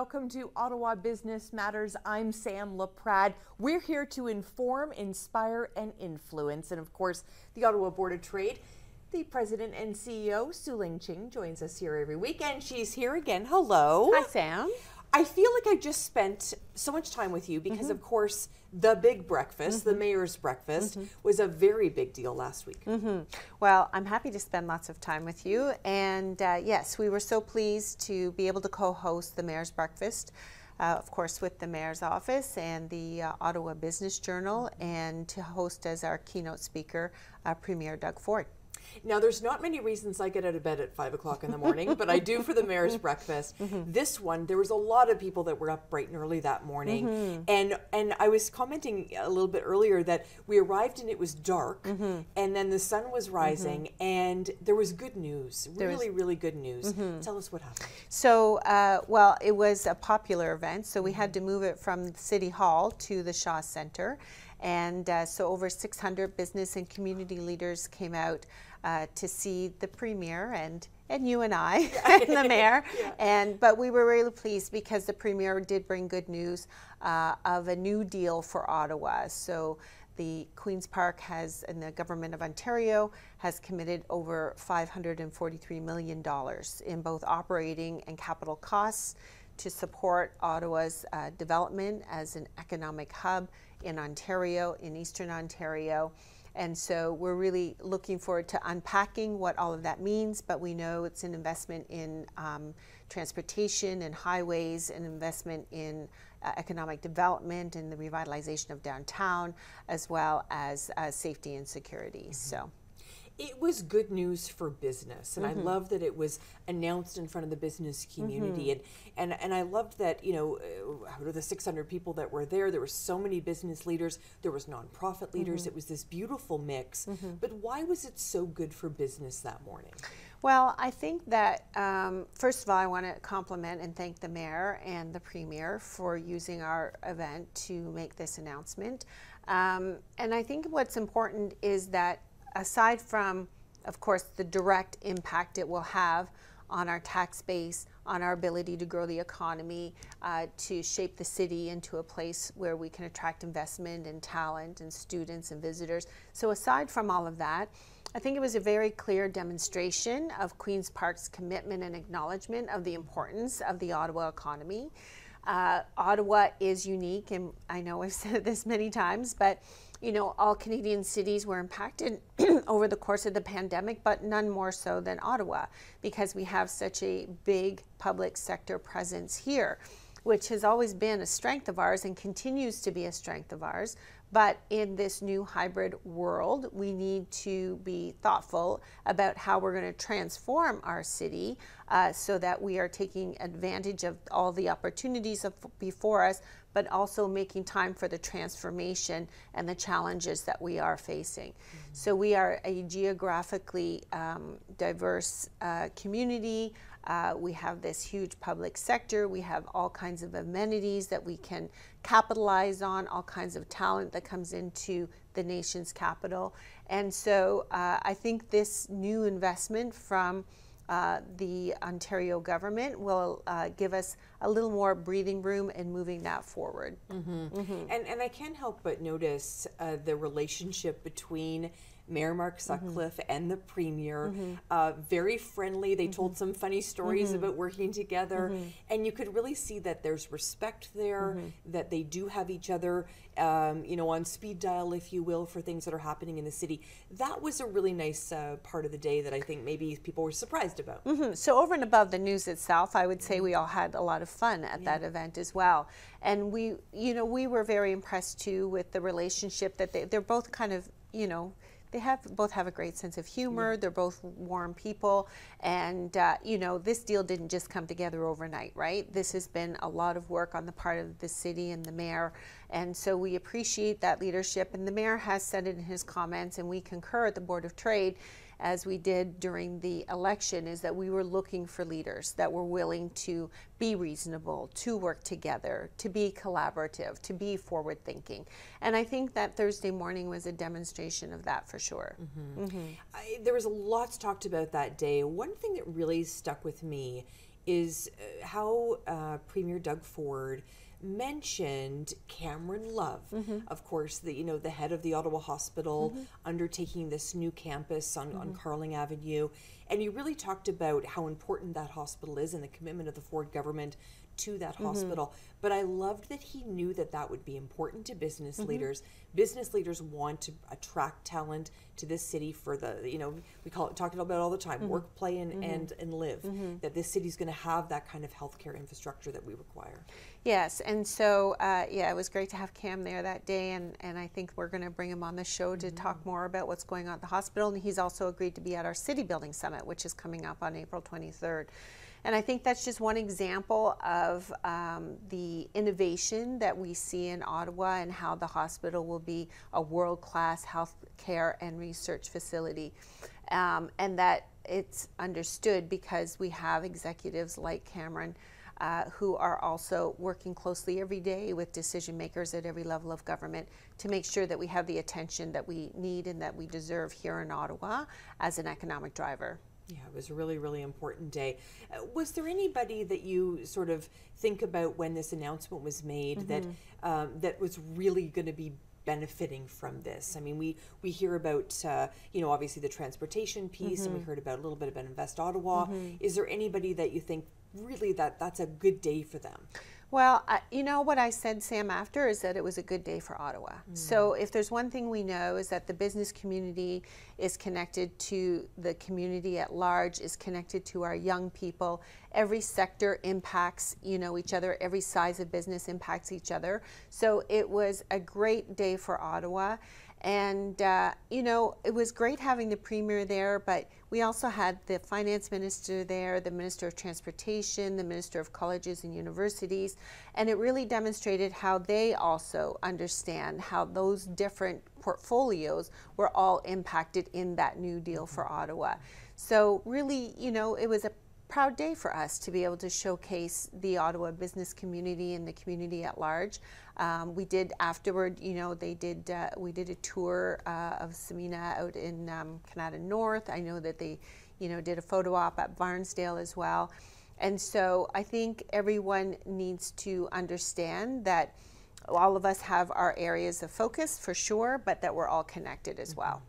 Welcome to Ottawa Business Matters. I'm Sam LaPrade. We're here to inform, inspire, and influence. And of course, the Ottawa Board of Trade. The president and CEO, Sueling Ching, joins us here every week, and she's here again. Hello. Hi, Sam. I feel like I just spent so much time with you because, mm-hmm. of course, the big breakfast, mm-hmm. the mayor's breakfast, mm-hmm. was a very big deal last week. Mm-hmm. Well, I'm happy to spend lots of time with you. And uh, yes, we were so pleased to be able to co host the mayor's breakfast. Uh, of course, with the mayor's office and the uh, Ottawa Business Journal, and to host as our keynote speaker uh, Premier Doug Ford. Now, there's not many reasons I get out of bed at five o'clock in the morning, but I do for the mayor's breakfast. Mm-hmm. This one, there was a lot of people that were up bright and early that morning, mm-hmm. and and I was commenting a little bit earlier that we arrived and it was dark, mm-hmm. and then the sun was rising, mm-hmm. and there was good news, there really, was, really good news. Mm-hmm. Tell us what happened. So, uh, well, it was a popular event, so we had mm-hmm. to move it from City Hall to the Shaw Center. And uh, so over 600 business and community leaders came out uh, to see the premier and and you and I and the mayor. yeah. And but we were really pleased because the premier did bring good news uh, of a new deal for Ottawa. So the Queen's Park has, and the government of Ontario has committed over $543 million in both operating and capital costs to support Ottawa's uh, development as an economic hub in Ontario, in Eastern Ontario. And so we're really looking forward to unpacking what all of that means, but we know it's an investment in um, transportation and highways, an investment in uh, economic development and the revitalization of downtown, as well as uh, safety and security. Mm-hmm. So it was good news for business and mm-hmm. i love that it was announced in front of the business community mm-hmm. and, and and i loved that you know uh, out of the 600 people that were there there were so many business leaders there was nonprofit leaders mm-hmm. it was this beautiful mix mm-hmm. but why was it so good for business that morning well, I think that um, first of all, I want to compliment and thank the mayor and the premier for using our event to make this announcement. Um, and I think what's important is that aside from, of course, the direct impact it will have on our tax base, on our ability to grow the economy, uh, to shape the city into a place where we can attract investment and talent and students and visitors. So, aside from all of that, I think it was a very clear demonstration of Queen's Park's commitment and acknowledgement of the importance of the Ottawa economy. Uh, Ottawa is unique, and I know I've said this many times, but you know, all Canadian cities were impacted over the course of the pandemic, but none more so than Ottawa because we have such a big public sector presence here, which has always been a strength of ours and continues to be a strength of ours. But in this new hybrid world, we need to be thoughtful about how we're going to transform our city uh, so that we are taking advantage of all the opportunities of, before us, but also making time for the transformation and the challenges that we are facing. Mm-hmm. So we are a geographically um, diverse uh, community. Uh, we have this huge public sector. We have all kinds of amenities that we can capitalize on, all kinds of talent that comes into the nation's capital. And so uh, I think this new investment from uh, the Ontario government will uh, give us a little more breathing room in moving that forward. Mm-hmm. Mm-hmm. And, and I can't help but notice uh, the relationship between Mayor Mark mm-hmm. Sutcliffe mm-hmm. and the Premier. Mm-hmm. Uh, very friendly. They told mm-hmm. some funny stories mm-hmm. about working together. And you could really see that there's respect there, that they do have each other, um, you know, on speed dial, if you will, for things that are happening in the city. That was a really nice uh, part of the day that I think maybe people were surprised about. So, over and above the news itself, I would say we all had a lot of fun at yeah. that event as well. And we, you know, we were very impressed too with the relationship that they, they're both kind of, you know, they have both have a great sense of humor. Yeah. They're both warm people, and uh, you know this deal didn't just come together overnight, right? This has been a lot of work on the part of the city and the mayor, and so we appreciate that leadership. And the mayor has said it in his comments, and we concur at the Board of Trade as we did during the election, is that we were looking for leaders that were willing to be reasonable, to work together, to be collaborative, to be forward thinking. And I think that Thursday morning was a demonstration of that for sure. Mm-hmm. Mm-hmm. I, there was lots talked about that day. One thing that really stuck with me is uh, how uh, Premier Doug Ford mentioned Cameron Love, mm-hmm. of course, the you know the head of the Ottawa Hospital, mm-hmm. undertaking this new campus on, on mm-hmm. Carling Avenue, and you really talked about how important that hospital is and the commitment of the Ford government to that mm-hmm. hospital. But I loved that he knew that that would be important to business mm-hmm. leaders. Business leaders want to attract talent to this city for the, you know, we call it, talk about it all the time, mm-hmm. work, play, and, and, and live. That this city is going to have that kind of healthcare infrastructure that we require. Yes, and so, uh, yeah, it was great to have Cam there that day, and, and I think we're going to bring him on the show to talk mm-hmm. more about what's going on at the hospital. And he's also agreed to be at our City Building Summit, which is coming up on April 23rd. And I think that's just one example of um, the innovation that we see in Ottawa and how the hospital will be a world class health care and research facility. Um, and that it's understood because we have executives like Cameron. Uh, who are also working closely every day with decision makers at every level of government to make sure that we have the attention that we need and that we deserve here in Ottawa as an economic driver. Yeah, it was a really, really important day. Uh, was there anybody that you sort of think about when this announcement was made mm-hmm. that um, that was really going to be benefiting from this? I mean, we we hear about uh, you know obviously the transportation piece, mm-hmm. and we mm-hmm. heard about a little bit about Invest Ottawa. Mm-hmm. Is there anybody that you think really that that's a good day for them? Well, I, you know what I said, Sam, after is that it was a good day for Ottawa. Mm. So, if there's one thing we know is that the business community is connected to the community at large, is connected to our young people. Every sector impacts, you know, each other. Every size of business impacts each other. So, it was a great day for Ottawa. And, uh, you know, it was great having the premier there, but we also had the finance minister there, the minister of transportation, the minister of colleges and universities, and it really demonstrated how they also understand how those different portfolios were all impacted in that new deal for mm-hmm. Ottawa. So, really, you know, it was a proud day for us to be able to showcase the Ottawa business community and the community at large. Um, we did afterward, you know, they did. Uh, we did a tour uh, of Sanmina out in um, Kanata North. I know that they, you know, did a photo op at Barnsdale as well. And so I think everyone needs to understand that all of us have our areas of focus for sure, but that we're all connected as well.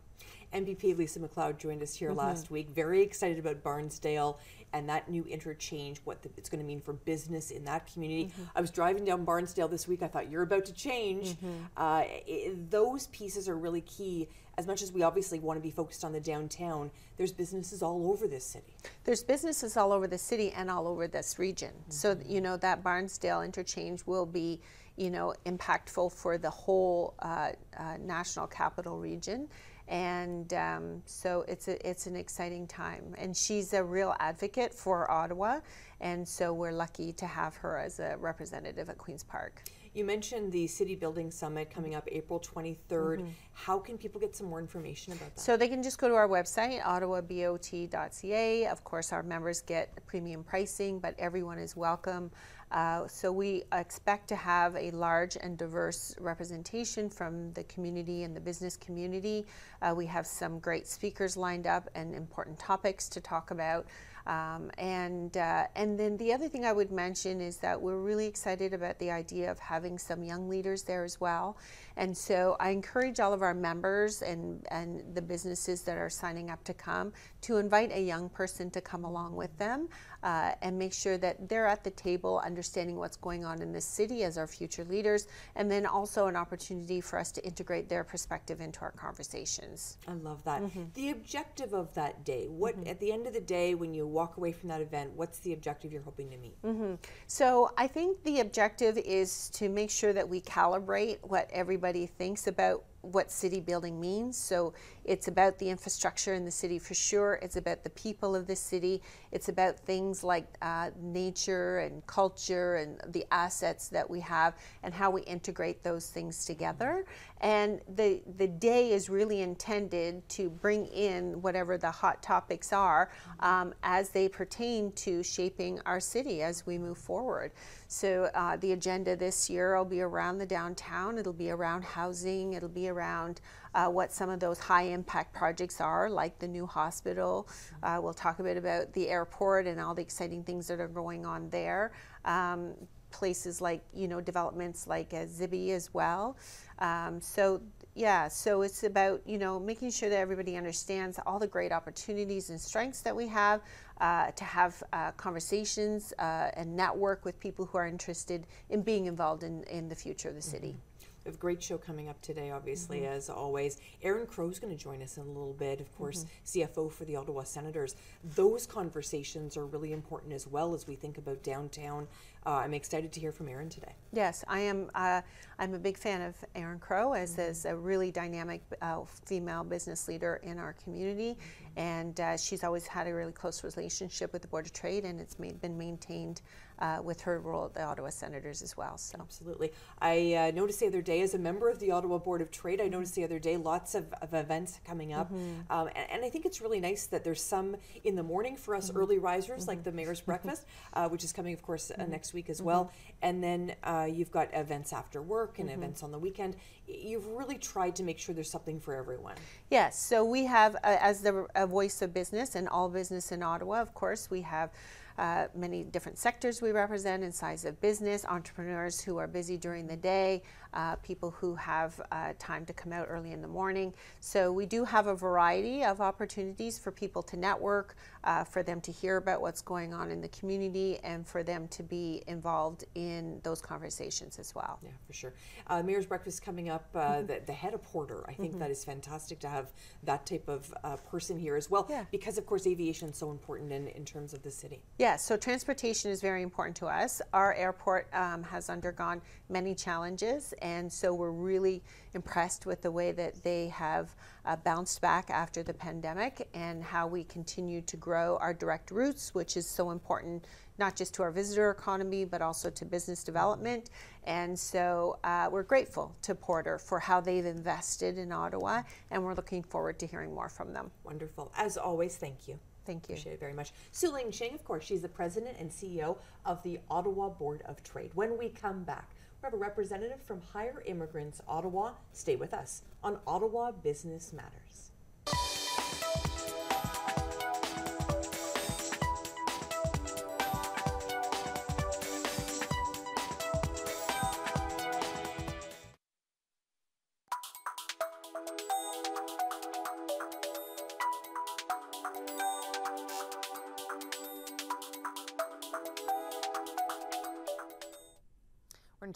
MPP Lisa MacLeod joined us here mm-hmm. last week. Very excited about Barnsdale and that new interchange, what the, it's going to mean for business in that community. Mm-hmm. I was driving down Barnsdale this week. I thought you're about to change. Mm-hmm. Uh, it, those pieces are really key. As much as we obviously want to be focused on the downtown, there's businesses all over this city. There's businesses all over the city and all over this region. Mm-hmm. So you know that Barnsdale interchange will be, you know, impactful for the whole uh, uh, national capital region and um, so it's a, it's an exciting time. And she's a real advocate for Ottawa, and so we're lucky to have her as a representative at Queens Park. You mentioned the City Building Summit coming up April 23rd. Mm-hmm. How can people get some more information about that? So they can just go to our website, ottawabot.ca. Of course, our members get premium pricing, but everyone is welcome. Uh, so we expect to have a large and diverse representation from the community and the business community. Uh, we have some great speakers lined up and important topics to talk about. Um, and uh, and then the other thing I would mention is that we're really excited about the idea of having some young leaders there as well. And so I encourage all of our members and and the businesses that are signing up to come to invite a young person to come along with them uh, and make sure that they're at the table, understanding what's going on in this city as our future leaders, and then also an opportunity for us to integrate their perspective into our conversations. I love that. Mm-hmm. The objective of that day. What mm-hmm. at the end of the day, when you walk away from that event, what's the objective you're hoping to meet? Mm-hmm. So I think the objective is to make sure that we calibrate what everybody thinks about what city building means. So it's about the infrastructure in the city for sure. It's about the people of the city. It's about things like uh, nature and culture and the assets that we have and how we integrate those things together. And the, the day is really intended to bring in whatever the hot topics are um, as they pertain to shaping our city as we move forward. So uh, the agenda this year will be around the downtown. It'll be around housing. It'll be around uh, what some of those high impact projects are, like the new hospital. Uh, we'll talk a bit about the airport and all the exciting things that are going on there. Um, places like, you know, developments like uh, Zibi as well. Um, so yeah, so it's about you know making sure that everybody understands all the great opportunities and strengths that we have uh, to have uh, conversations uh, and network with people who are interested in being involved in, in the future of the city. Mm-hmm. We have a great show coming up today, obviously, mm-hmm. as always. Erin Crowe is going to join us in a little bit, of course, mm-hmm. CFO for the Ottawa Senators. Those conversations are really important as well as we think about downtown. Uh, I'm excited to hear from Erin today. Yes, I am. Uh, I'm a big fan of Erin Crowe as, mm-hmm. as a really dynamic uh, female business leader in our community, mm-hmm. and uh, she's always had a really close relationship with the Board of Trade, and it's made, been maintained uh, with her role at the Ottawa Senators as well. So absolutely, I uh, noticed the other day as a member of the Ottawa Board of Trade, I noticed the other day lots of, of events coming up, mm-hmm. um, and, and, I think it's really nice that there's some in the morning for us mm-hmm. early risers, like mm-hmm. the Mayor's Breakfast, uh, which is coming, of course, uh, mm-hmm. next week as well, mm-hmm. and then uh, you've got events after work and events on the weekend. You've really tried to make sure there's something for everyone. Yes, so we have, uh, as the voice of business and all business in Ottawa, of course, we have uh, many different sectors we represent in size of business, entrepreneurs who are busy during the day, uh, people who have uh, time to come out early in the morning. So we do have a variety of opportunities for people to network, uh, for them to hear about what's going on in the community, and for them to be involved in those conversations as well. Yeah, for sure. Uh, Mayor's Breakfast coming up, uh, mm-hmm. the, the, head of Porter. I think mm-hmm. that is fantastic to have that type of uh, person here as well, yeah. because of course aviation is so important in, in terms of the city. Yeah, so transportation is very important to us. Our airport um, has undergone many challenges and so we're really impressed with the way that they have uh, bounced back after the pandemic and how we continue to grow our direct routes, which is so important not just to our visitor economy, but also to business development. And so uh, we're grateful to Porter for how they've invested in Ottawa, and we're looking forward to hearing more from them. Wonderful. As always, thank you. Thank you. Appreciate it very much. Sueling Ching, of course, she's the president and CEO of the Ottawa Board of Trade. When we come back, we have a representative from Hire Immigrants Ottawa. Stay with us on Ottawa Business Matters.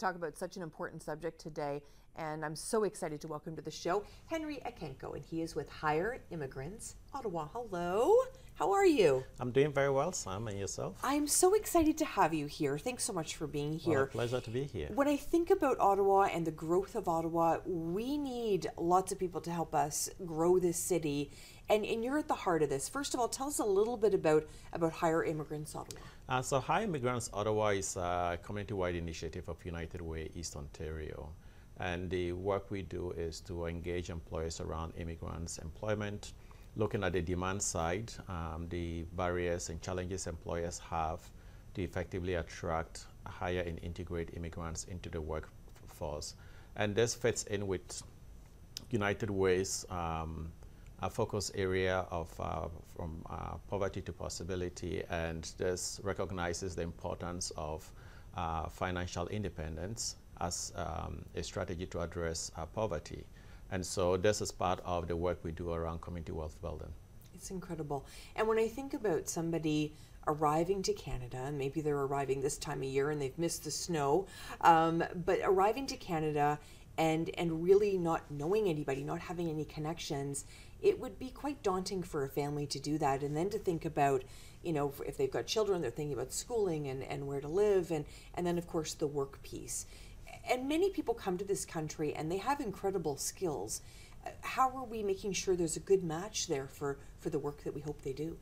Talk about such an important subject today, and I'm so excited to welcome to the show Henry Akanko, and he is with Hire Immigrants Ottawa. Hello. How are you? I'm doing very well, Sam, and yourself? I'm so excited to have you here. Thanks so much for being here. Well, pleasure to be here. When I think about Ottawa and the growth of Ottawa, we need lots of people to help us grow this city. And, and you're at the heart of this. First of all, tell us a little bit about, about Hire Immigrants Ottawa. Uh, so Hire Immigrants is a community-wide initiative of United Way East Ontario. And the work we do is to engage employers around immigrants' employment, looking at the demand side, um, the barriers and challenges employers have to effectively attract, hire, and integrate immigrants into the workforce. And this fits in with United Way's um, a focus area of uh, from uh, poverty to possibility, and this recognizes the importance of uh, financial independence as um, a strategy to address uh, poverty. And so this is part of the work we do around community wealth building. It's incredible. And when I think about somebody arriving to Canada, and maybe they're arriving this time of year and they've missed the snow, um, but arriving to Canada and and really not knowing anybody, not having any connections, it would be quite daunting for a family to do that, and then to think about, you know, if they've got children, they're thinking about schooling and, and where to live, and and then of course the work piece and many people come to this country and they have incredible skills. How are we making sure there's a good match there for, for the work that we hope they do?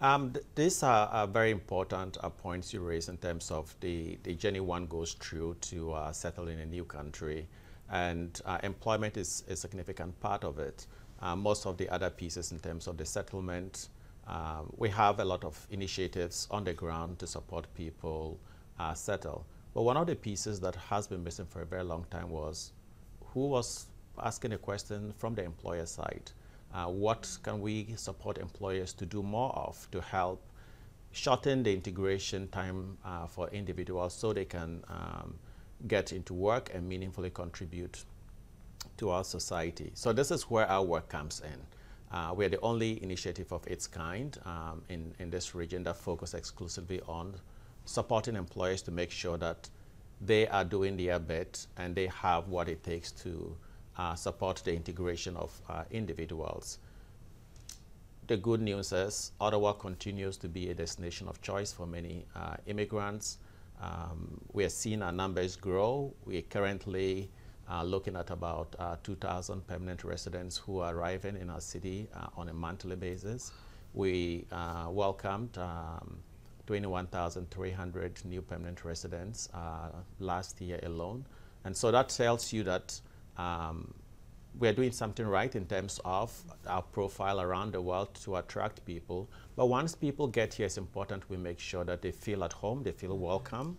Um, th these are very important uh, points you raise in terms of the, the journey one goes through to uh, settle in a new country. And uh, employment is a significant part of it. Uh, most of the other pieces in terms of the settlement, um, we have a lot of initiatives on the ground to support people settle. But one of the pieces that has been missing for a very long time was who was asking a question from the employer side. Uh, what can we support employers to do more of to help shorten the integration time uh, for individuals so they can um, get into work and meaningfully contribute to our society. So this is where our work comes in. Uh, we're the only initiative of its kind um, in, in this region that focus exclusively on supporting employers to make sure that they are doing their bit and they have what it takes to uh, support the integration of uh, individuals. The good news is Ottawa continues to be a destination of choice for many uh, immigrants. Um, we are seeing our numbers grow. We are currently uh, looking at about uh, 2,000 permanent residents who are arriving in our city uh, on a monthly basis. We welcomed um, 21,300 new permanent residents uh, last year alone. And so that tells you that um, we're doing something right in terms of our profile around the world to attract people. But once people get here, it's important we make sure that they feel at home, they feel welcome,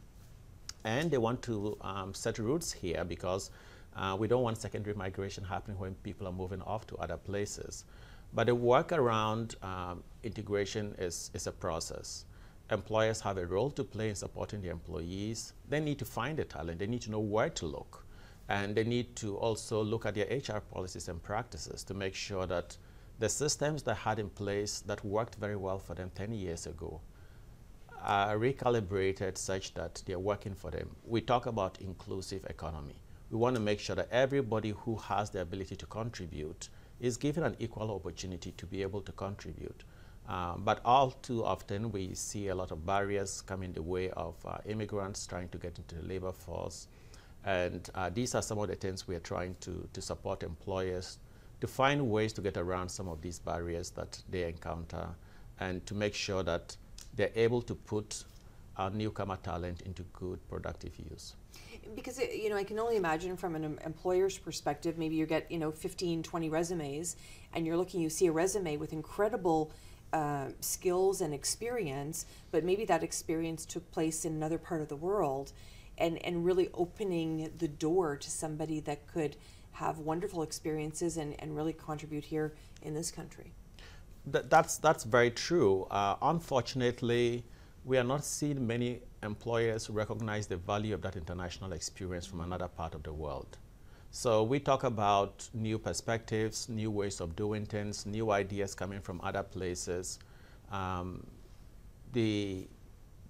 and they want to um, set roots here because uh, we don't want secondary migration happening when people are moving off to other places. But the work around um, integration is, is a process employers have a role to play in supporting their employees. They need to find the talent. They need to know where to look. And they need to also look at their HR policies and practices to make sure that the systems they had in place that worked very well for them 10 years ago are recalibrated such that they're working for them. We talk about inclusive economy. We want to make sure that everybody who has the ability to contribute is given an equal opportunity to be able to contribute. Um, but all too often, we see a lot of barriers come in the way of uh, immigrants trying to get into the labor force. And uh, these are some of the things we are trying to, to support employers to find ways to get around some of these barriers that they encounter and to make sure that they're able to put our newcomer talent into good, productive use because it, you know i can only imagine from an employer's perspective maybe you get you know 15 20 resumes and you're looking you see a resume with incredible uh, skills and experience, but maybe that experience took place in another part of the world, and and really opening the door to somebody that could have wonderful experiences and, and really contribute here in this country. Th- that's that's very true. Uh, unfortunately, we are not seeing many employers recognize the value of that international experience from another part of the world. So we talk about new perspectives, new ways of doing things, new ideas coming from other places. Um, the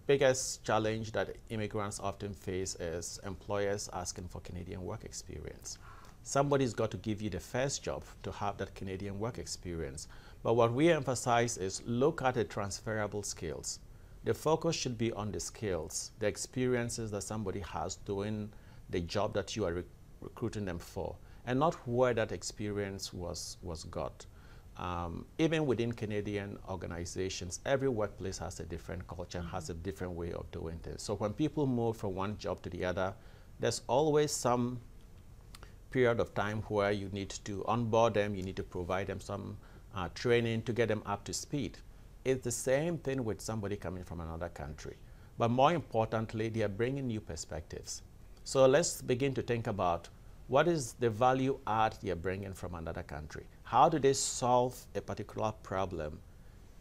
biggest challenge that immigrants often face is employers asking for Canadian work experience. Somebody's got to give you the first job to have that Canadian work experience. But what we emphasize is look at the transferable skills. The focus should be on the skills, the experiences that somebody has doing the job that you are recruiting them for, and not where that experience was, was got. Um, even within Canadian organizations, every workplace has a different culture, mm -hmm. has a different way of doing things. So when people move from one job to the other, there's always some period of time where you need to onboard them, you need to provide them some uh, training to get them up to speed. It's the same thing with somebody coming from another country. But more importantly, they are bringing new perspectives. So let's begin to think about what is the value add they are bringing from another country? How do they solve a particular problem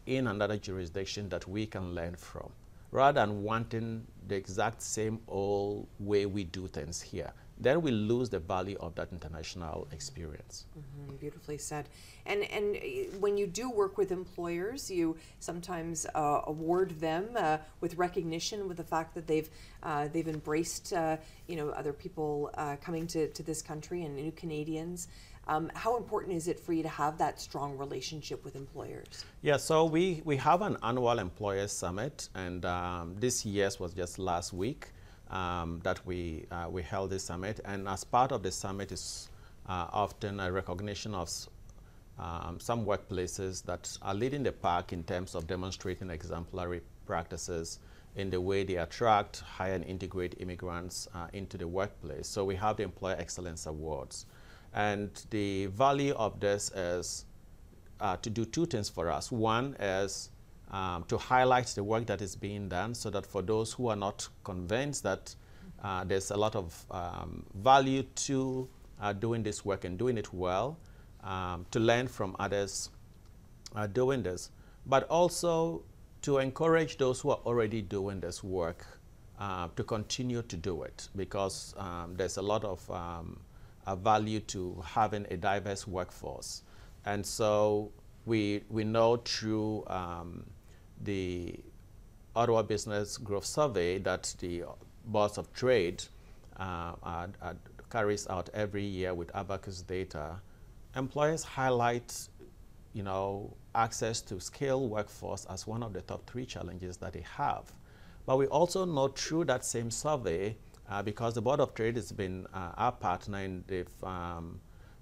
in another jurisdiction that we can learn from? Rather than wanting the exact same old way we do things here then we lose the value of that international experience. Mm-hmm, beautifully said. And and uh, when you do work with employers, you sometimes uh, award them uh, with recognition with the fact that they've uh, they've embraced uh, you know other people uh, coming to, to this country and new Canadians. Um, how important is it for you to have that strong relationship with employers? Yeah, so we, we have an annual employers summit, and um, this year's was just last week um, that we, uh, we held this summit. And as part of the summit is uh, often a recognition of um, some workplaces that are leading the pack in terms of demonstrating exemplary practices in the way they attract, hire, and integrate immigrants uh, into the workplace. So we have the Employer Excellence Awards. And the value of this is uh, to do two things for us. One is um, to highlight the work that is being done so that for those who are not convinced that uh, there's a lot of um, value to uh, doing this work and doing it well, um, to learn from others uh, doing this, but also to encourage those who are already doing this work uh, to continue to do it because um, there's a lot of um, value to having a diverse workforce. And so we, we know through um, the Ottawa Business Growth Survey that the Boards of Trade uh, carries out every year with Abacus data, employers highlight, you know, access to skilled workforce as one of the top three challenges that they have. But we also know through that same survey, uh, because the Board of Trade has been uh, our partner and they've um,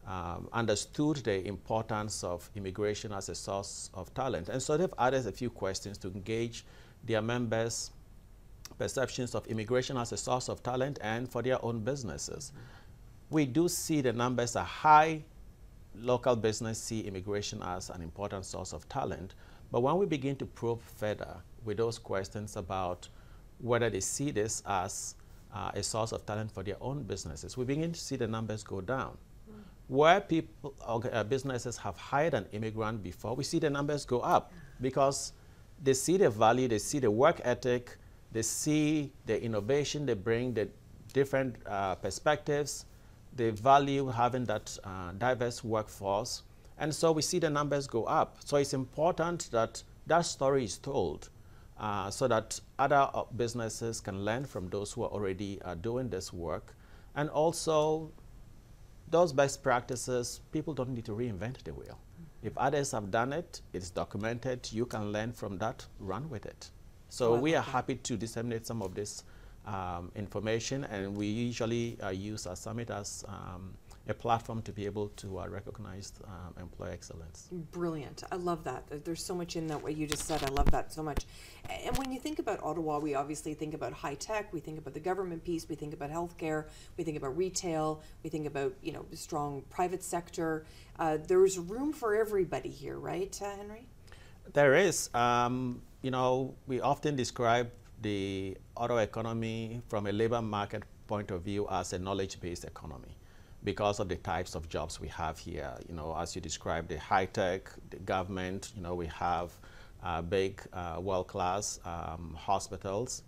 um, understood the importance of immigration as a source of talent. And so they've added a few questions to engage their members' perceptions of immigration as a source of talent and for their own businesses. We do see the numbers are high local business see immigration as an important source of talent. But when we begin to probe further with those questions about whether they see this as uh, a source of talent for their own businesses, we begin to see the numbers go down. Where people, uh, businesses have hired an immigrant before, we see the numbers go up because they see the value, they see the work ethic, they see the innovation they bring, the different uh, perspectives, they value having that uh, diverse workforce. And so we see the numbers go up. So it's important that that story is told uh, so that other uh, businesses can learn from those who are already uh, doing this work. And also, those best practices, people don't need to reinvent the wheel. If others have done it, it's documented, you can learn from that, run with it. So we are happy to disseminate some of this um, information, and we usually uh, use our summit as um, a platform to be able to uh, recognize um, employee excellence. Brilliant. I love that. There's so much in that what you just said. I love that so much. And when you think about Ottawa, we obviously think about high tech, we think about the government piece, we think about healthcare, we think about retail, we think about, you know, strong private sector. Uh, there's room for everybody here, right, uh, Henry? There is. Um, you know, we often describe the Ottawa economy from a labor market point of view as a knowledge-based economy because of the types of jobs we have here. You know, as you described, the high tech, the government, you know, we have uh, big, uh, world-class um, hospitals.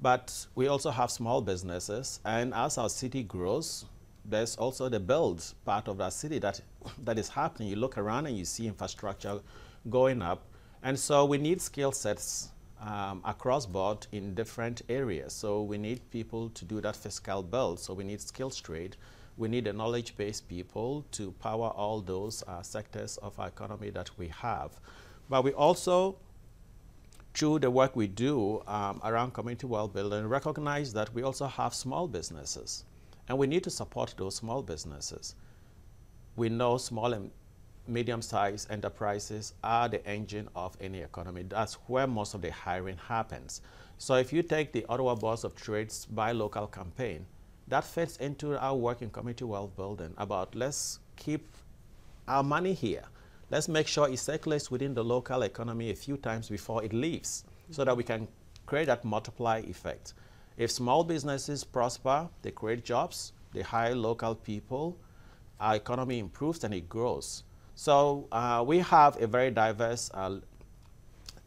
But we also have small businesses. And as our city grows, there's also the build part of that city that, that is happening. You look around and you see infrastructure going up. And so we need skill sets um, across board in different areas. So we need people to do that fiscal build. So we need skills trade. We need a knowledge-based people to power all those uh, sectors of our economy that we have. But we also, through the work we do um, around community well building, recognize that we also have small businesses. And we need to support those small businesses. We know small and medium-sized enterprises are the engine of any economy. That's where most of the hiring happens. So if you take the Ottawa Boards of Trade's Buy Local campaign, that fits into our work in community wealth building about let's keep our money here. Let's make sure it circulates within the local economy a few times before it leaves so that we can create that multiply effect. If small businesses prosper, they create jobs, they hire local people, our economy improves and it grows. So uh, we have a very diverse uh,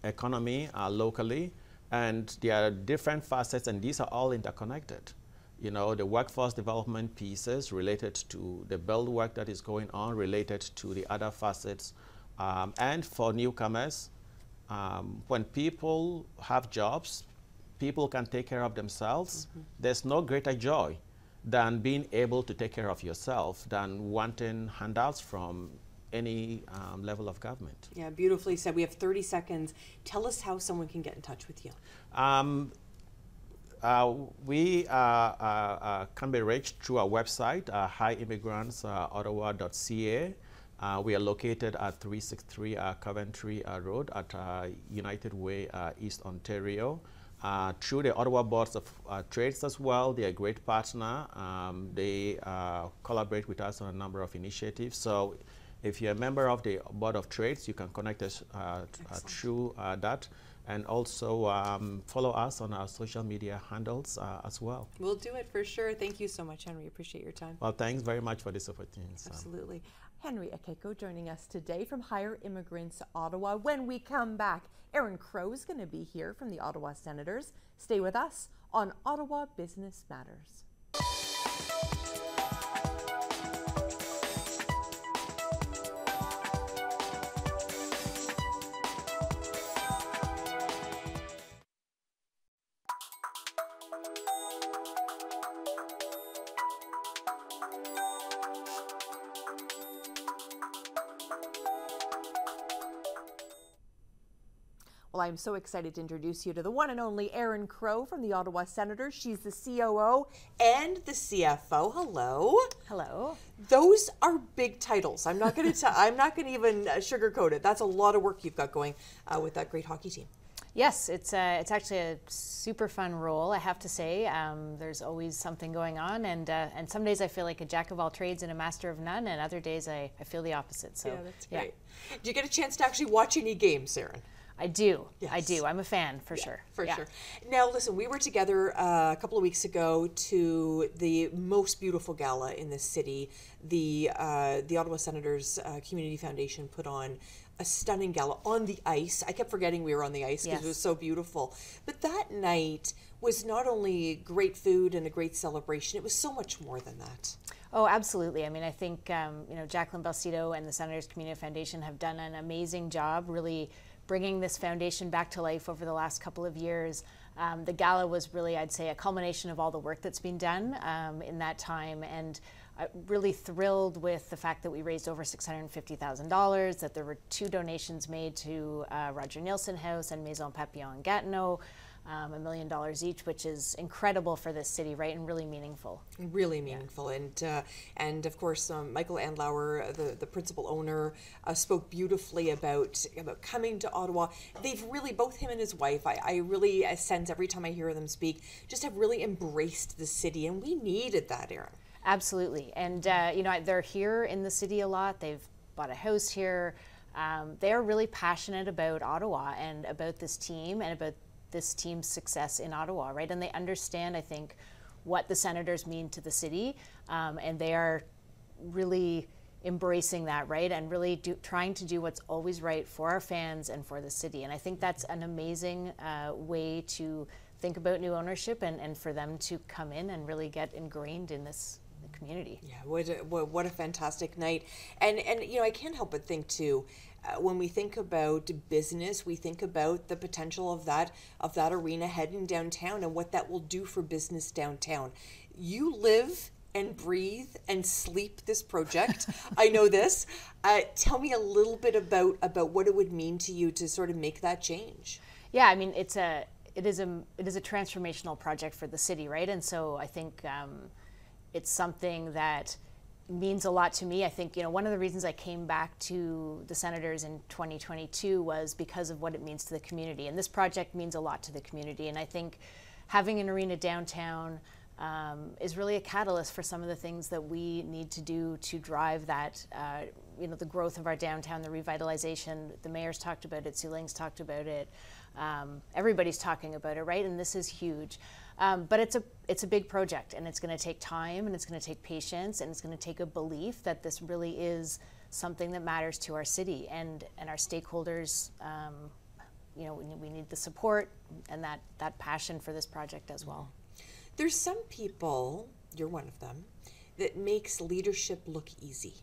economy uh, locally, and there are different facets, and these are all interconnected. You know, the workforce development pieces related to the build work that is going on, related to the other facets. Um, and for newcomers, um, when people have jobs, people can take care of themselves. Mm -hmm. There's no greater joy than being able to take care of yourself than wanting handouts from any um, level of government. Yeah, beautifully said. We have 30 seconds. Tell us how someone can get in touch with you. Um, uh, we uh, uh, uh can be reached through our website, uh, hireimmigrants.ottawa.ca. Uh, we are located at 363 Coventry Road at United Way, East Ontario. through the Ottawa Boards of Trades as well, they are a great partner. Um, they collaborate with us on a number of initiatives. So if you're a member of the Board of Trades, you can connect us uh, uh, through uh, that. And also um, follow us on our social media handles uh, as well. We'll do it for sure. Thank you so much, Henry. Appreciate your time. Well, thanks very much for this opportunity. Absolutely. Henry Akanko joining us today from Hire Immigrants Ottawa. When we come back, Erin Crowe is going to be here from the Ottawa Senators. Stay with us on Ottawa Business Matters. I'm so excited to introduce you to the one and only Erin Crowe from the Ottawa Senators. She's the COO. And the CFO. Hello. Hello. Those are big titles. I'm not going to. I'm not going to even uh, sugarcoat it. That's a lot of work you've got going uh, with that great hockey team. Yes, it's uh, it's actually a super fun role. I have to say, um, there's always something going on, and uh, and some days I feel like a jack of all trades and a master of none, and other days I, I feel the opposite. So yeah, that's great. Yeah. Do you get a chance to actually watch any games, Erin? I do. Yes. I do. I'm a fan for yeah, sure. For yeah. sure. Now, listen, we were together uh, a couple of weeks ago to the most beautiful gala in the city. The uh, the Ottawa Senators uh, Community Foundation put on a stunning gala on the ice. I kept forgetting we were on the ice because yes. it was so beautiful. But that night was not only great food and a great celebration; it was so much more than that. Oh, absolutely. I mean, I think um, you know Jacqueline Belsito and the Senators Community Foundation have done an amazing job, really bringing this foundation back to life over the last couple of years. Um, the gala was really, I'd say, a culmination of all the work that's been done um, in that time. And I'm really thrilled with the fact that we raised over $650,000, that there were two donations made to uh, Roger Neilson House and Maison Papillon in Gatineau a million dollars each, which is incredible for this city, right, and really meaningful. Really meaningful, yeah. and uh, and of course, um, Michael Andlauer, the the principal owner, uh, spoke beautifully about about coming to Ottawa. They've really both him and his wife. I, I really sense every time I hear them speak, just have really embraced the city, and we needed that, Erin. Absolutely, and uh, you know they're here in the city a lot. They've bought a house here. Um, they're really passionate about Ottawa and about this team and about this team's success in Ottawa, right? And they understand, I think, what the senators mean to the city, um, and they are really embracing that, right? And really do, trying to do what's always right for our fans and for the city. And I think that's an amazing uh, way to think about new ownership and, and for them to come in and really get ingrained in this community. Yeah, what a, what a fantastic night. And, and, you know, I can't help but think, too, when we think about business, we think about the potential of that of that arena heading downtown and what that will do for business downtown. You live and breathe and sleep this project. I know this. Uh, tell me a little bit about about what it would mean to you to sort of make that change. Yeah, I mean it's a it is a it is a transformational project for the city, right? And so I think um, it's something that means a lot to me. I think you know one of the reasons I came back to the Senators in 2022 was because of what it means to the community, and this project means a lot to the community. And I think having an arena downtown um, is really a catalyst for some of the things that we need to do to drive that. Uh, you know the growth of our downtown, the revitalization. The mayor's talked about it. Sueling's talked about it. Um, everybody's talking about it, right? And this is huge. Um, but it's a it's a big project, and it's going to take time, and it's going to take patience, and it's going to take a belief that this really is something that matters to our city and and our stakeholders. Um, you know, we, we need the support and that that passion for this project as well. There's some people, you're one of them, that makes leadership look easy.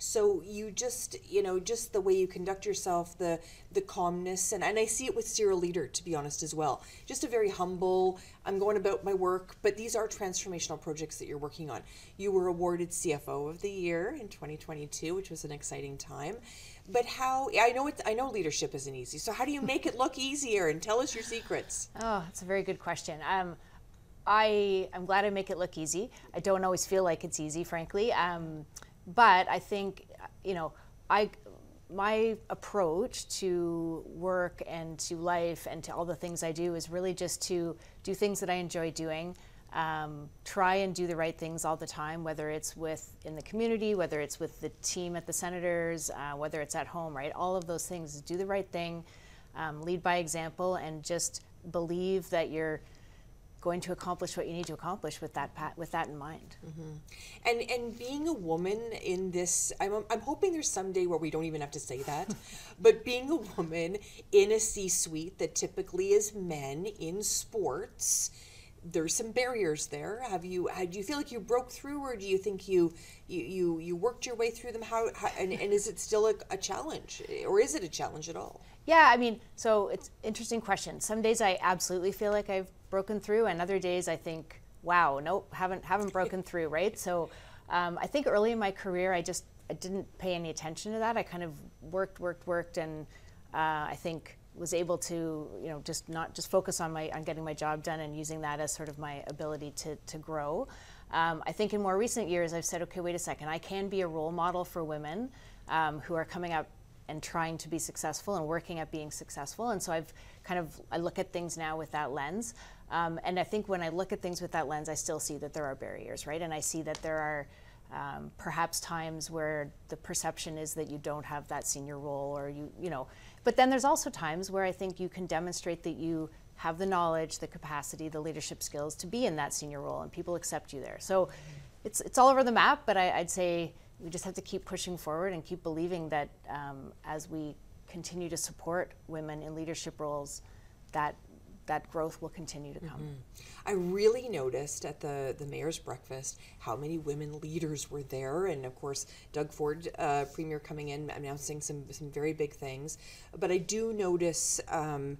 So you just, you know, just the way you conduct yourself, the the calmness, and, and I see it with Cyril Leeder, to be honest, as well. Just a very humble, I'm going about my work, but these are transformational projects that you're working on. You were awarded CFO of the Year in 2022, which was an exciting time. But how, I know it, I know leadership isn't easy, so how do you make it look easier? And tell us your secrets. Oh, that's a very good question. Um, I, I'm glad I make it look easy. I don't always feel like it's easy, frankly. Um, but I think, you know, I my approach to work and to life and to all the things I do is really just to do things that I enjoy doing. Um, try and do the right things all the time, whether it's with in the community, whether it's with the team at the Senators, uh, whether it's at home, right? All of those things. Do the right thing. um, lead by example, and just believe that you're going to accomplish what you need to accomplish with that pat- with that in mind. Mm-hmm. And and being a woman in this, I'm I'm hoping there's some day where we don't even have to say that, but being a woman in a C-suite that typically is men in sports, there's some barriers there. Have you? How, do you feel like you broke through, or do you think you you you, you worked your way through them? How, how and, and is it still a, a challenge, or is it a challenge at all? Yeah, I mean, so it's interesting question. Some days I absolutely feel like I've broken through, and other days I think, wow, nope, haven't haven't broken through, right? So um, I think early in my career, I just I didn't pay any attention to that. I kind of worked, worked, worked, and uh, I think was able to, you know, just not just focus on my on getting my job done and using that as sort of my ability to to grow. Um, I think in more recent years, I've said, okay, wait a second, I can be a role model for women um, who are coming up and trying to be successful and working at being successful. And so I've kind of I look at things now with that lens. Um, and I think when I look at things with that lens, I still see that there are barriers, right? And I see that there are um, perhaps times where the perception is that you don't have that senior role, or you you know. But then there's also times where I think you can demonstrate that you have the knowledge, the capacity, the leadership skills to be in that senior role, and people accept you there. So it's it's all over the map. But I, I'd say we just have to keep pushing forward and keep believing that um, as we continue to support women in leadership roles, that that growth will continue to come. I really noticed at the, the mayor's breakfast how many women leaders were there, and of course Doug Ford, uh, premier, coming in announcing some some very big things. But I do notice um,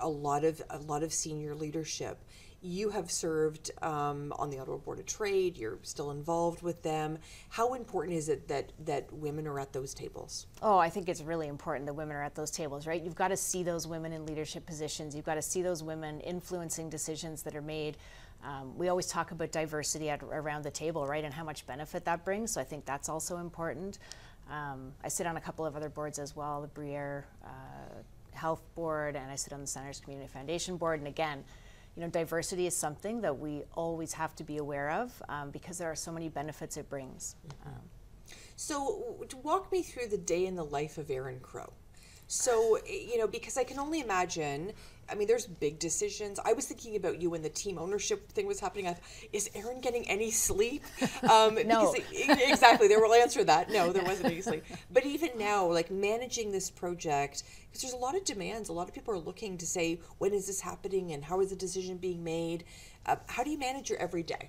a lot of a lot of senior leadership. You have served um, on the Ottawa Board of Trade. You're still involved with them. How important is it that that women are at those tables? Oh, I think it's really important that women are at those tables, right? You've got to see those women in leadership positions. You've got to see those women influencing decisions that are made. Um, we always talk about diversity at, around the table, right, and how much benefit that brings. So I think that's also important. Um, I sit on a couple of other boards as well, the Bruyère uh, Health Board, and I sit on the Senators Community Foundation Board. And again, you know, diversity is something that we always have to be aware of um, because there are so many benefits it brings. Um, So, walk me through the day in the life of Erin Crowe. So, you know, because I can only imagine. I mean, there's big decisions. I was thinking about you when the team ownership thing was happening. I thought, is Erin getting any sleep? Um, No. it- exactly. They will answer that. No, there wasn't any sleep. But even now, like managing this project, because there's a lot of demands. A lot of people are looking to say, when is this happening, and how is the decision being made? Uh, how do you manage your everyday?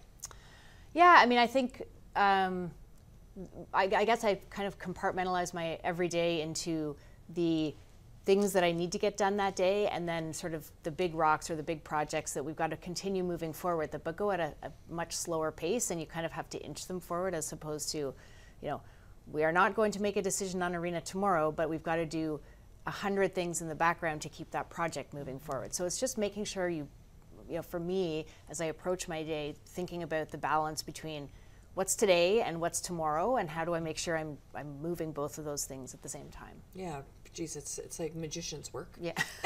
Yeah, I mean, I think um, I, I guess I kind of compartmentalize my everyday into the things that I need to get done that day, and then sort of the big rocks or the big projects that we've got to continue moving forward, that but go at a, a much slower pace, and you kind of have to inch them forward as opposed to, you know, we are not going to make a decision on arena tomorrow, but we've got to do a hundred things in the background to keep that project moving forward. So it's just making sure you you know, for me, as I approach my day, thinking about the balance between what's today and what's tomorrow, and how do I make sure I'm I'm moving both of those things at the same time. Yeah, geez, it's it's like magician's work. Yeah.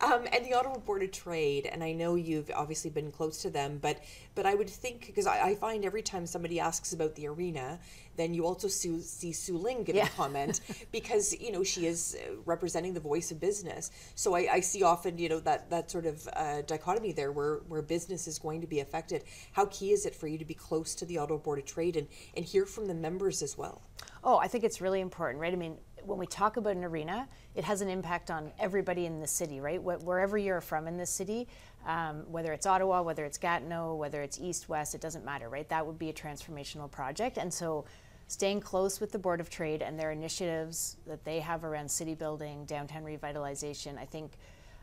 um, and the Ottawa Board of Trade, and I know you've obviously been close to them, but but I would think because I, I find every time somebody asks about the arena, then you also see, see Sueling give Yeah. a comment because you know she is uh, representing the voice of business. So I, I see often you know that that sort of uh, dichotomy there where where business is going to be affected. How key is it for you to be close to the Ottawa Board of Trade and and hear from the members as well? Oh, I think it's really important, right? I mean, when we talk about an arena, it has an impact on everybody in the city, right? Wh- wherever you're from in this city, um, whether it's Ottawa, whether it's Gatineau, whether it's East, West, it doesn't matter, right? That would be a transformational project. And so staying close with the Board of Trade and their initiatives that they have around city building, downtown revitalization, I think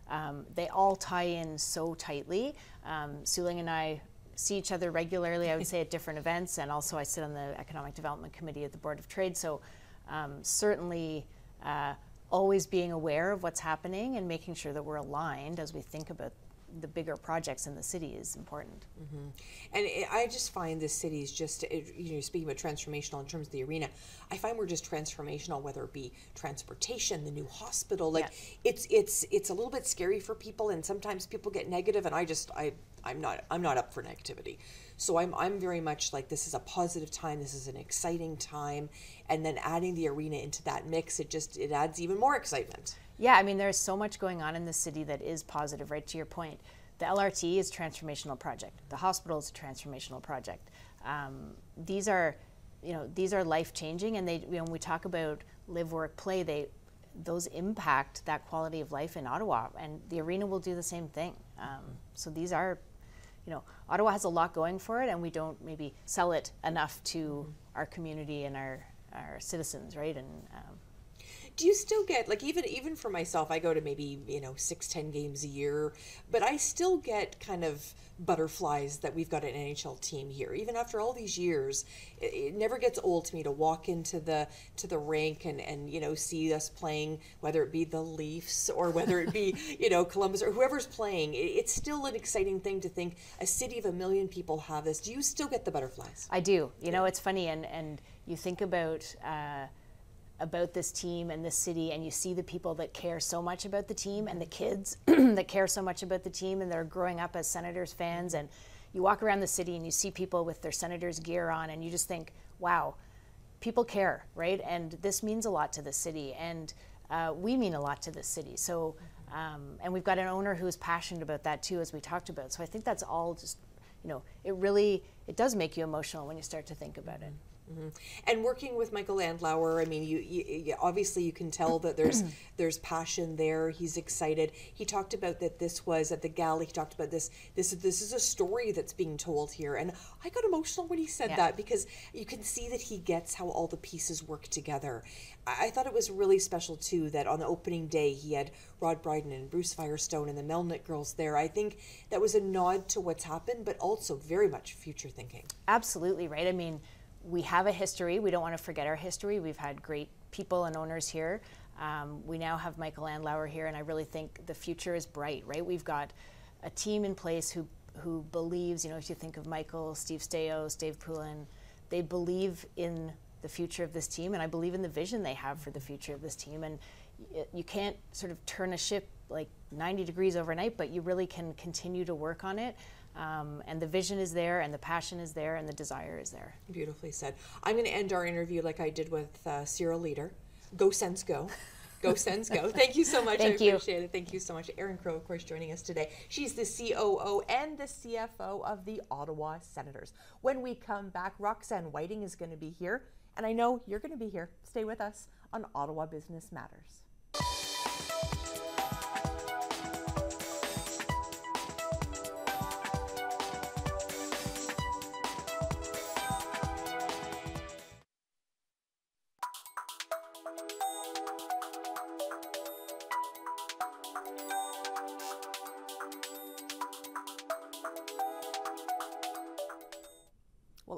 um, they all tie in so tightly. Um, Sueling and I see each other regularly, I would say, at different events, and also I sit on the Economic Development Committee at the Board of Trade. So, um, certainly, uh, always being aware of what's happening and making sure that we're aligned as we think about the bigger projects in the city is important. Mm-hmm. And it, I just find this city is just, it, you know, speaking about transformational in terms of the arena, I find we're just transformational, whether it be transportation, the new hospital. Like Yeah. it's it's it's a little bit scary for people, and sometimes people get negative, and I just I I'm not I'm not up for negativity. So I'm I'm very much like this is a positive time. This is an exciting time, and then adding the arena into that mix, it just it adds even more excitement. Yeah, I mean, there's so much going on in the city that is positive, right to your point. The LRT is a transformational project. The hospital is a transformational project. Um, these are, you know, these are life changing, and they, you know, when we talk about live, work, play, they, those impact that quality of life in Ottawa, and the arena will do the same thing. Um, so these are, you know, Ottawa has a lot going for it, and we don't maybe sell it enough to our community and our our citizens, right? And um, do you still get like even even for myself i go to maybe you know six ten games a year but i still get kind of butterflies that we've got an nhl team here. Even after all these years it, it, never gets old to me to walk into the to the rink and and you know see us playing whether it be the leafs or whether it be you know columbus or whoever's playing. It, it's still an exciting thing to think a city of a million people have this. Do you still get the butterflies? I do. You know it's funny and and you think about uh, about this team and this city and you see the people that care so much about the team and the kids that care so much about the team and they're growing up as senators fans and you walk around the city and you see people with their senators gear on and you just think wow people care right? And this means a lot to the city and uh, we mean a lot to the city. So um, and we've got an owner who is passionate about that too as we talked about. So i think that's all just you know it really it does make you emotional when you start to think about it Mm-hmm. And working with Michael Andlauer, I mean, you, you, obviously you can tell that there's there's passion there. He's excited. He talked about that this was at the gala. He talked about this this this is a story that's being told here, and I got emotional when he said yeah. that because you can see that he gets how all the pieces work together. I, I thought it was really special too that on the opening day he had Rod Bryden and Bruce Firestone and the Melnyk girls there. I think that was a nod to what's happened, but also very much future thinking. Absolutely right. I mean we have a history. We don't want to forget our history. We've had great people and owners here. Um, we now have Michael Andlauer here, and I really think the future is bright, right? We've got a team in place who, who believes, you know, if you think of Michael, Steve Staios, Dave Poulin, they believe in the future of this team, and I believe in the vision they have for the future of this team. And you can't sort of turn a ship like 90 degrees overnight, but you really can continue to work on it. Um, and the vision is there, and the passion is there, and the desire is there. Beautifully said. I'm going to end our interview like I did with uh, Cyril Leeder. Go Sens go. Go Sens go. Thank you so much. Thank I you. appreciate it. Thank you so much. Erin Crowe, of course, joining us today. She's the COO and the CFO of the Ottawa Senators. When we come back, Roxanne Whiting is going to be here, and I know you're going to be here. Stay with us on Ottawa Business Matters.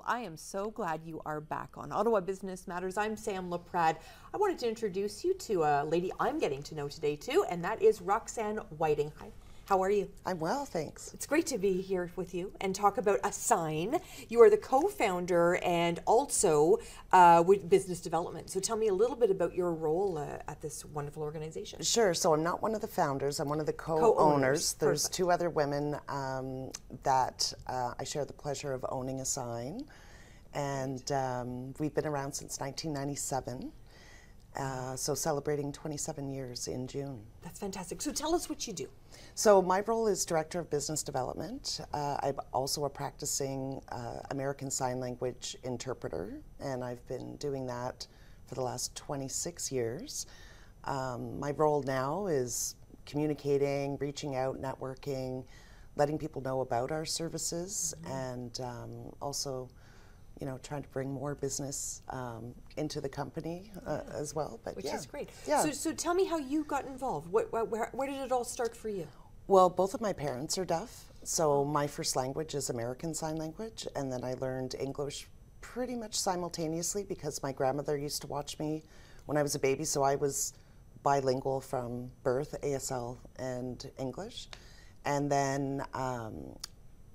I am so glad you are back on Ottawa Business Matters. I'm Sam Laprade. I wanted to introduce you to a lady I'm getting to know today too, and that is Roxanne Whiting. Hi. How are you? I'm well, thanks. It's great to be here with you and talk about Asign. You are the co-founder and also uh, with business development. So tell me a little bit about your role uh, at this wonderful organization. Sure. So I'm not one of the founders. I'm one of the co-owners. co-owners. There's Perfect. two other women um, that uh, I share the pleasure of owning Asign, and um, we've been around since 1997. Uh, so celebrating 27 years in June. That's fantastic. So tell us what you do. So my role is Director of Business Development. Uh, I'm also a practicing uh, American Sign Language interpreter, and I've been doing that for the last 26 years. Um, my role now is communicating, reaching out, networking, letting people know about our services, mm-hmm. and um, also you know, trying to bring more business um, into the company uh, as well. But which yeah. is great. Yeah. So, so tell me how you got involved. What, where, where did it all start for you? Well, both of my parents are deaf, so my first language is American Sign Language, and then I learned English pretty much simultaneously because my grandmother used to watch me when I was a baby, so I was bilingual from birth, ASL and English. And then um,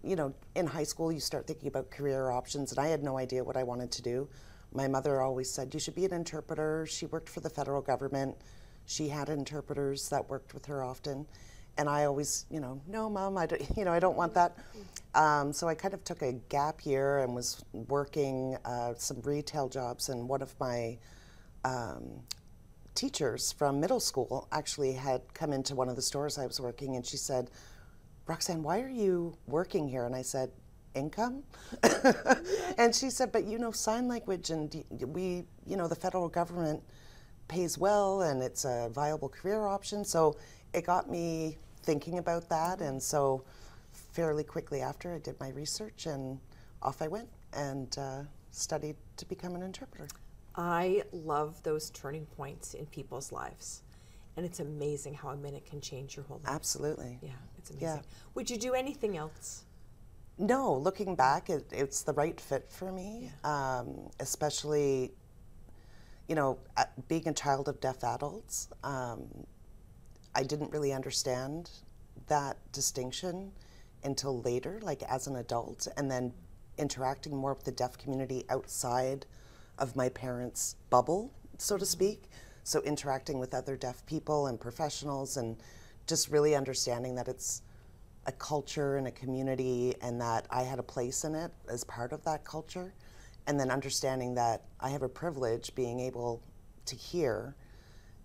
you know, in high school, you start thinking about career options, and I had no idea what I wanted to do. My mother always said, You should be an interpreter. She worked for the federal government. She had interpreters that worked with her often. And I always, you know, no, mom, I don't, you know, I don't want that. Um, so I kind of took a gap year and was working uh, some retail jobs. And one of my um, teachers from middle school actually had come into one of the stores I was working, and she said, Roxanne, why are you working here? And I said, income? and she said, but you know sign language, and we, you know, the federal government pays well, and it's a viable career option. So it got me thinking about that, and so fairly quickly after I did my research, and off I went and uh, studied to become an interpreter. I love those turning points in people's lives. And it's amazing how a minute can change your whole life. Absolutely. Yeah, it's amazing. Yeah. Would you do anything else? No, looking back, it, it's the right fit for me, yeah. um, especially, you know, being a child of deaf adults. Um, I didn't really understand that distinction until later, like as an adult, and then interacting more with the deaf community outside of my parents' bubble, so to speak. So interacting with other deaf people and professionals and just really understanding that it's a culture and a community and that I had a place in it as part of that culture. And then understanding that I have a privilege being able to hear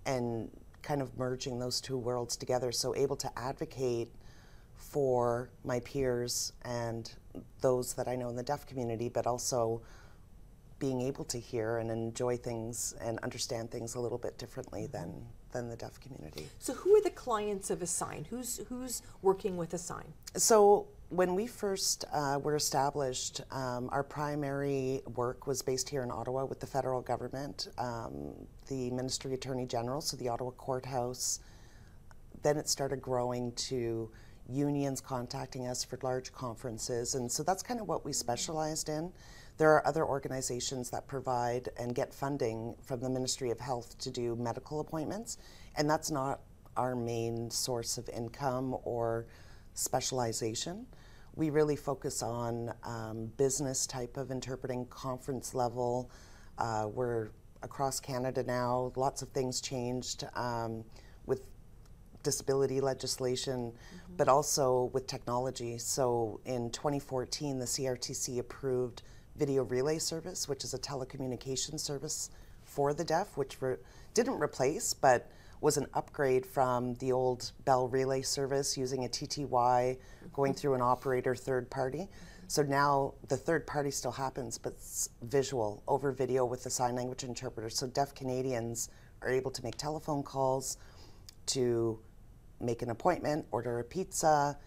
and kind of merging those two worlds together. So able to advocate for my peers and those that I know in the deaf community, but also being able to hear and enjoy things and understand things a little bit differently than than the deaf community. So who are the clients of Asign? Who's who's working with Asign? So when we first uh, were established, um, our primary work was based here in Ottawa with the federal government, um, the Ministry Attorney General, so the Ottawa Courthouse. Then it started growing to unions contacting us for large conferences, and so that's kind of what we specialized in. There are other organizations that provide and get funding from the Ministry of Health to do medical appointments, and that's not our main source of income or specialization. We really focus on um, business type of interpreting, conference level. Uh, we're across Canada now. Lots of things changed um, with disability legislation, mm-hmm. but also with technology. So in 2014, the CRTC approved video relay service, which is a telecommunication service for the deaf, which re didn't replace, but was an upgrade from the old Bell relay service using a TTY, going through an operator third party. So now the third party still happens, but it's visual over video with the sign language interpreter. So deaf Canadians are able to make telephone calls, to make an appointment, order a pizza,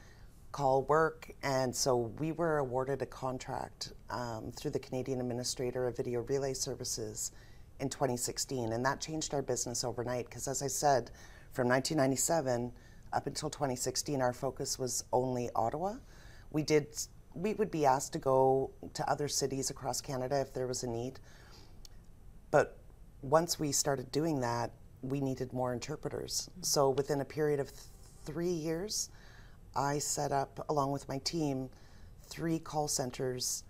call work, and so we were awarded a contract um, through the Canadian Administrator of Video Relay Services in 2016, and that changed our business overnight because, as I said, from 1997 up until 2016, our focus was only Ottawa. We did we would be asked to go to other cities across Canada if there was a need, but once we started doing that, we needed more interpreters. So within a period of th three years, I set up, along with my team, three call centers,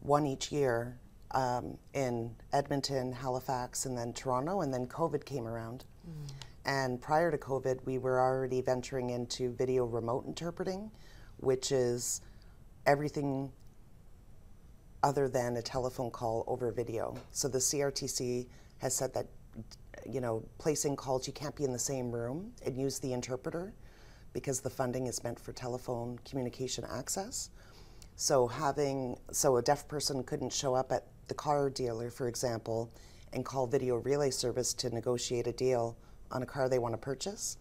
one each year um, in Edmonton, Halifax, and then Toronto, and then COVID came around. Mm. And prior to COVID, we were already venturing into video remote interpreting, which is everything other than a telephone call over video. So the CRTC has said that, you know, placing calls, you can't be in the same room and use the interpreter because the funding is meant for telephone communication access. So having so a deaf person couldn't show up at the car dealer, for example, and call video relay service to negotiate a deal on a car they want to purchase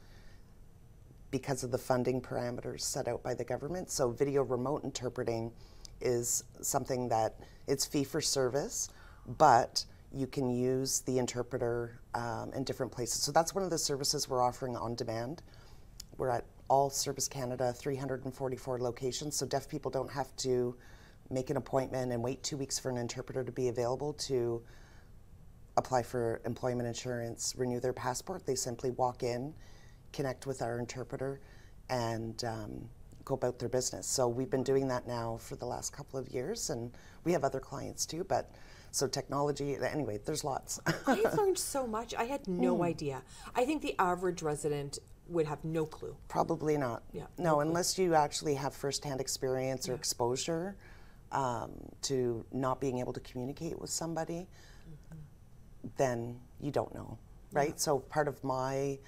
because of the funding parameters set out by the government. So video remote interpreting is something that it's fee for service, but you can use the interpreter um, in different places. So that's one of the services we're offering on demand. We're at all Service Canada 344 locations, so deaf people don't have to make an appointment and wait two weeks for an interpreter to be available to apply for employment insurance, renew their passport. They simply walk in, connect with our interpreter, and um, go about their business. So we've been doing that now for the last couple of years, and we have other clients too, but so technology, anyway, there's lots. I've learned so much. I had no mm. idea. I think the average resident would have no clue. Probably not. Yeah. No, no unless you actually have firsthand experience or exposure um, to not being able to communicate with somebody, mm-hmm. then you don't know. right? So part of my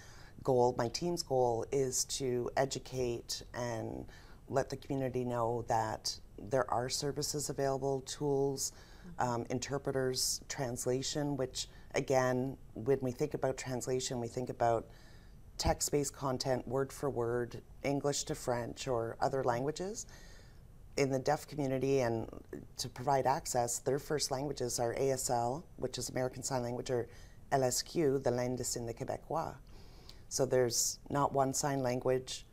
goal, my team's goal, is to educate and let the community know that there are services available, tools, um, interpreters, translation, which again, when we think about translation, we think about text based content, word for word, English to French or other languages. In the deaf community and to provide access, their first languages are ASL, which is American Sign Language, or LSQ, the Langue des Signes Québécois. So there's not one sign language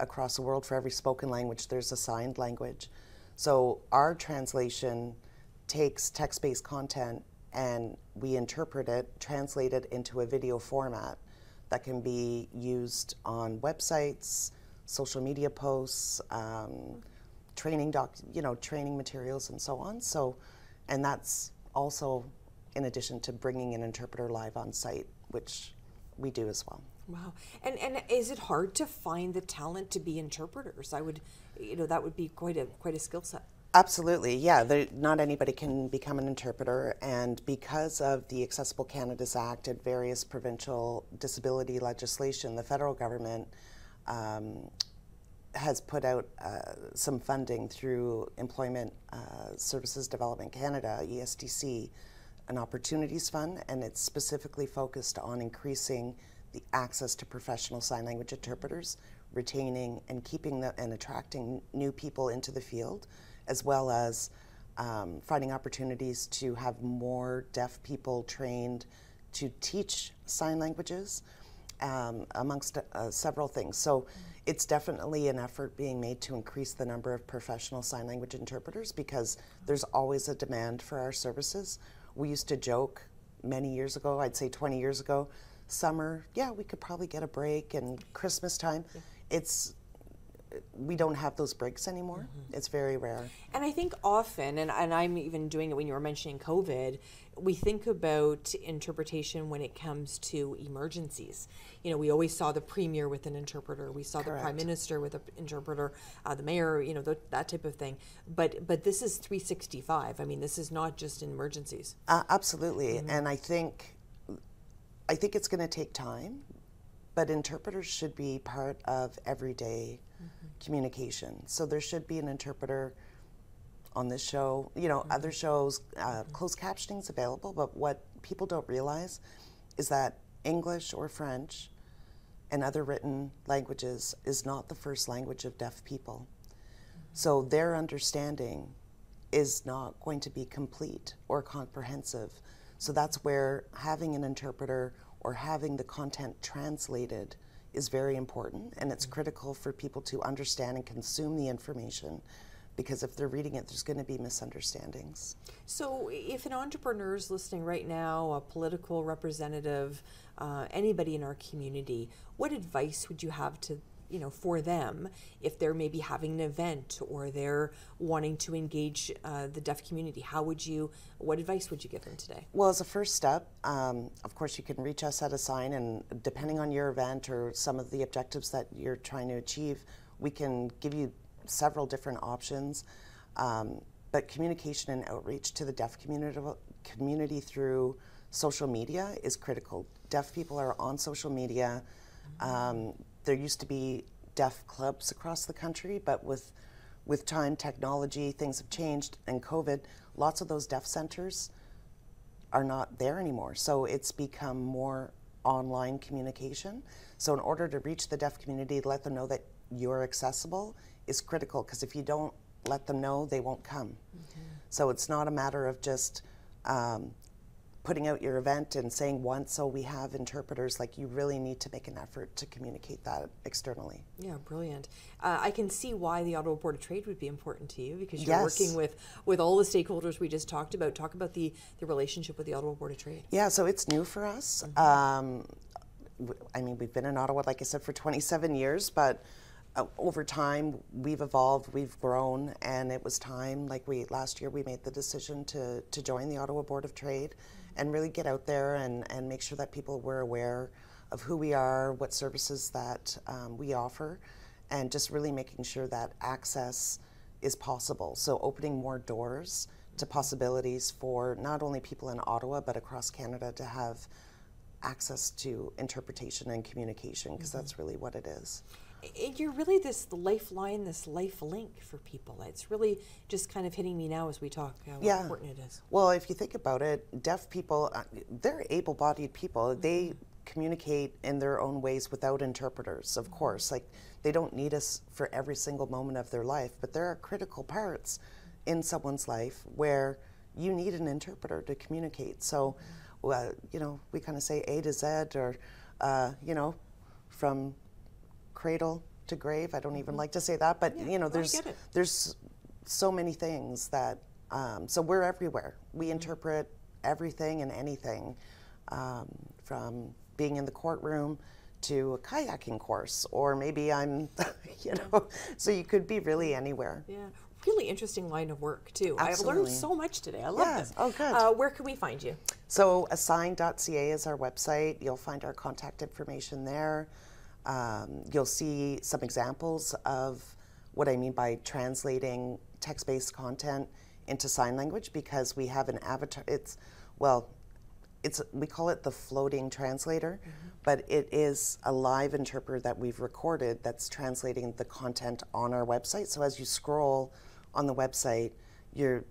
across the world for every spoken language, there's a signed language. So our translation takes text based content and we interpret it, translate it into a video format that can be used on websites, social media posts, um, training doc, you know, training materials and so on. So, and that's also in addition to bringing an interpreter live on site, which we do as well. Wow. And and is it hard to find the talent to be interpreters? I would, you know, that would be quite a quite a skill set. Absolutely, yeah. There, not anybody can become an interpreter, and because of the Accessible Canada's Act and various provincial disability legislation, the federal government um, has put out uh, some funding through Employment uh, Services Development Canada, ESDC, an Opportunities Fund, and it's specifically focused on increasing the access to professional sign language interpreters, retaining and keeping and attracting new people into the field as well as um, finding opportunities to have more deaf people trained to teach sign languages, um, amongst uh, several things. So it's definitely an effort being made to increase the number of professional sign language interpreters because there's always a demand for our services. We used to joke many years ago, I'd say 20 years ago, summer, yeah, we could probably get a break, and Christmas time. It's we don't have those breaks anymore. Mm-hmm. It's very rare. And I think often, and, and I'm even doing it when you were mentioning COVID, we think about interpretation when it comes to emergencies. You know, we always saw the premier with an interpreter. We saw Correct. the prime minister with an interpreter, uh, the mayor. You know, that type of thing. But but this is 365. I mean, this is not just in emergencies. Uh, absolutely, mm-hmm. and I think I think it's going to take time, but interpreters should be part of everyday communication. So there should be an interpreter on this show. You know, mm-hmm. other shows, uh, mm-hmm. closed captioning is available, but what people don't realize is that English or French and other written languages is not the first language of deaf people. Mm-hmm. So their understanding is not going to be complete or comprehensive. So that's where having an interpreter or having the content translated is very important and it's critical for people to understand and consume the information because if they're reading it, there's going to be misunderstandings. So, if an entrepreneur is listening right now, a political representative, uh, anybody in our community, what advice would you have to you know for them if they're maybe having an event or they're wanting to engage uh, the deaf community how would you what advice would you give them today? Well as a first step um, of course you can reach us at Asign and depending on your event or some of the objectives that you're trying to achieve we can give you several different options. Um, but communication and outreach to the deaf community community through social media is critical. Deaf people are on social media. Um, there used to be deaf clubs across the country, but with with time, technology, things have changed, and COVID, lots of those deaf centers are not there anymore. So it's become more online communication. So in order to reach the deaf community, let them know that you're accessible is critical because if you don't let them know, they won't come. Mm-hmm. So it's not a matter of just um, putting out your event and saying once, oh, we have interpreters, like you really need to make an effort to communicate that externally. Yeah, brilliant. Uh, I can see why the Ottawa Board of Trade would be important to you because you're yes. working with, with all the stakeholders we just talked about. Talk about the, the relationship with the Ottawa Board of Trade. Yeah, so it's new for us. Mm-hmm. Um, I mean, we've been in Ottawa, like I said, for 27 years, but uh, over time we've evolved, we've grown, and it was time. Like we last year, we made the decision to to join the Ottawa Board of Trade and really get out there and, and make sure that people were aware of who we are, what services that um, we offer, and just really making sure that access is possible. So opening more doors to possibilities for not only people in Ottawa but across Canada to have access to interpretation and communication because that's really what it is. You're really this lifeline, this life link for people. It's really just kind of hitting me now as we talk how Yeah. important it is. Well, if you think about it, deaf people, uh, they're able bodied people. They communicate in their own ways without interpreters, of course. Like, they don't need us for every single moment of their life, but there are critical parts in someone's life where you need an interpreter to communicate. So, uh, you know, we kind of say A to Z or, uh, you know, from cradle to grave. I don't even like to say that, but you know, there's there's so many things that um, so we're everywhere. We interpret everything and anything, um, from being in the courtroom to a kayaking course, or maybe I'm, you know, so you could be really anywhere. Yeah. Really interesting line of work, too. I've learned so much today. I love Yeah. this. Oh, good. Uh, where can we find you? So asign.ca is our website. You'll find our contact information there. Um, you'll see some examples of what I mean by translating text-based content into sign language because we have an avatar. It's well, it's we call it the floating translator, but it is a live interpreter that we've recorded that's translating the content on our website. So as you scroll on the website, you're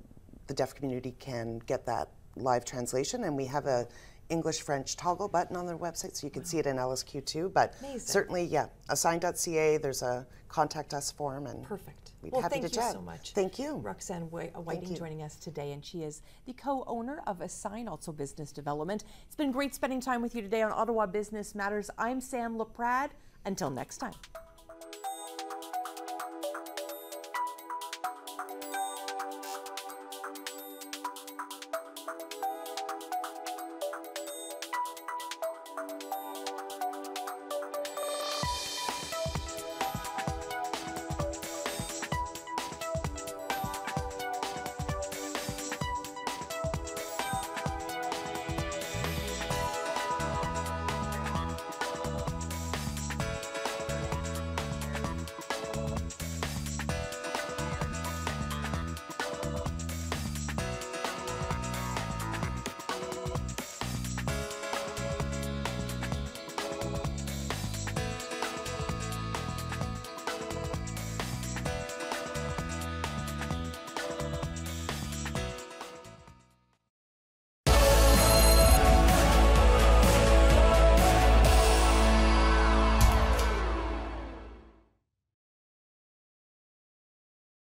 the deaf community can get that live translation, and we have a English French toggle button on their website, so you can see it in LSQ too. But Amazing. certainly, yeah, asign.ca. There's a contact us form, and Perfect. We'd well, happy thank to you chat. so much. Thank you. Roxanne uh, Whiting joining us today, and she is the co-owner of Asign, also business development. It's been great spending time with you today on Ottawa Business Matters. I'm Sam LaPrade. Until next time.